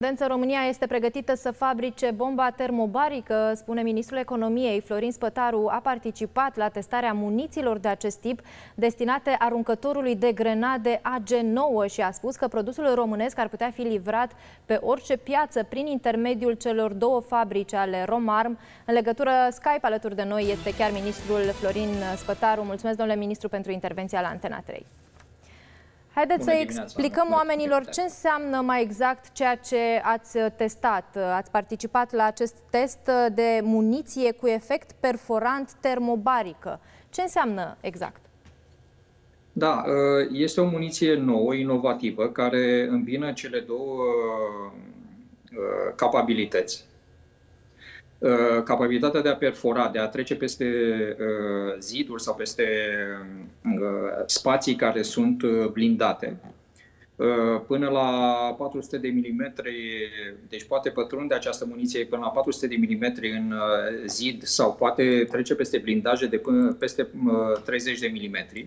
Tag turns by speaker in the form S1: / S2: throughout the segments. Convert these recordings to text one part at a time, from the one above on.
S1: Corespondență România este pregătită să fabrice bomba termobarică, spune ministrul economiei. Florin Spătaru a participat la testarea muniților de acest tip destinate aruncătorului de grenade AG9 și a spus că produsul românesc ar putea fi livrat pe orice piață prin intermediul celor două fabrici ale Romarm. În legătură Skype alături de noi este chiar ministrul Florin Spătaru. Mulțumesc, domnule ministru, pentru intervenția la Antena 3. Haideți să explicăm oamenilor ce înseamnă mai exact ceea ce ați testat. Ați participat la acest test de muniție cu efect perforant termobarică. Ce înseamnă exact?
S2: Da, este o muniție nouă, inovativă, care îmbină cele două uh, capabilități. Uh, capabilitatea de a perfora, de a trece peste uh, ziduri sau peste uh, spații care sunt blindate, până la 400 de milimetri, deci poate pătrunde această muniție până la 400 de milimetri în zid sau poate trece peste blindaje de până peste 30 de milimetri.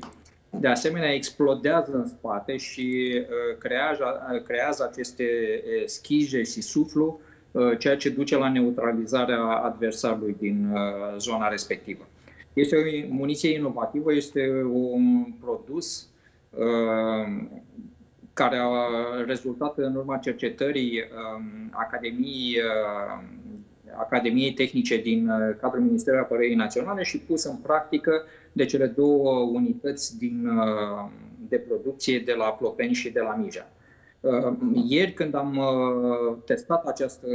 S2: De asemenea, explodează în spate și creează, creează aceste schije și suflu Uh, ceea ce duce la neutralizarea adversarului din uh, zona respectivă. Este o muniție inovativă, este un produs uh, care a rezultat în urma cercetării um, Academiei, Academiei Tehnice din cadrul Ministerului Apărării Naționale și pus în practică de cele două unități din, de producție de la Plopeni și de la Mija. Uh, ieri, când am uh, testat această,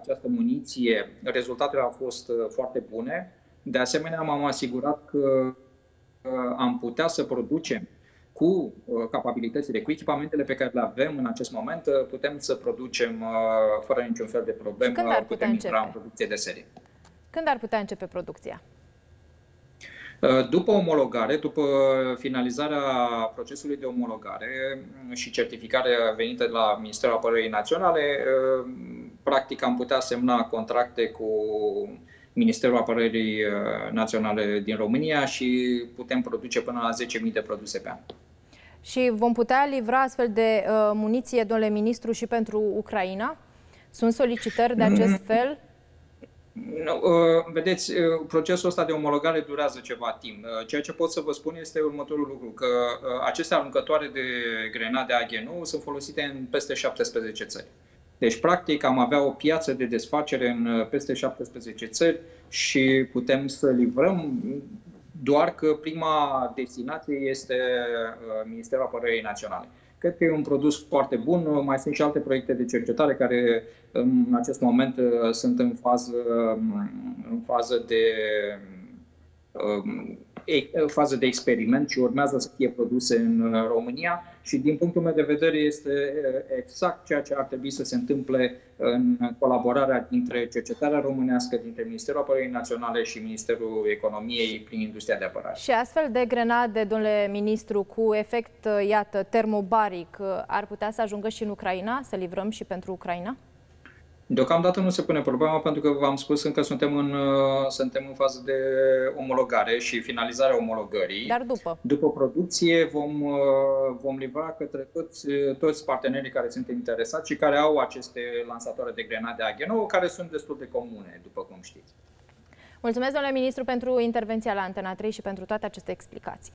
S2: această muniție, rezultatele au fost uh, foarte bune. De asemenea, m-am asigurat că am putea să producem cu capabilitățile, cu echipamentele pe care le avem în acest moment, putem să producem fără niciun fel de problemă, putem intra în producție de serie.
S1: Când ar putea începe producția?
S2: Uh, după omologare, după finalizarea procesului de omologare și certificare venită de la Ministerul Apărării Naționale, uh, practic am putea semna contracte cu Ministerul Apărării uh, Naționale din România și putem produce până la 10.000 de produse pe an.
S1: Și vom putea livra astfel de uh, muniție, domnule ministru, și pentru Ucraina? Sunt solicitări de acest mm. fel?
S2: No, uh, vedeți, uh, procesul ăsta de omologare durează ceva timp. Uh, ceea ce pot să vă spun este următorul lucru, că aceste aruncătoare de grenade AG9 sunt folosite în peste 17 țări. Deci, practic, am avea o piață de desfacere în peste 17 țări și putem să livrăm, doar că prima destinație este Ministerul Apărării Naționale. Cred că e un produs foarte bun. Mai sunt și alte proiecte de cercetare care în acest moment uh, sunt în fază, um, în fază de um, fază de experiment și urmează să fie produse în uh, România și din punctul meu de vedere este uh, exact ceea ce ar trebui să se întâmple în colaborarea dintre cercetarea românească, dintre Ministerul Apărării Naționale și Ministerul Economiei prin industria de apărare.
S1: Și astfel de grenade, domnule ministru, cu efect, iată, termobaric, ar putea să ajungă și în Ucraina, să livrăm și pentru Ucraina?
S2: Deocamdată nu se pune problema pentru că v-am spus încă suntem în, uh, suntem în fază de omologare și finalizarea omologării.
S1: Dar după?
S2: După producție vom, uh, vom livra către toți, toți partenerii care sunt interesați și care au aceste lansatoare de grenade AG9 care sunt destul de comune, după cum știți.
S1: Mulțumesc, domnule ministru, pentru intervenția la Antena 3 și pentru toate aceste explicații.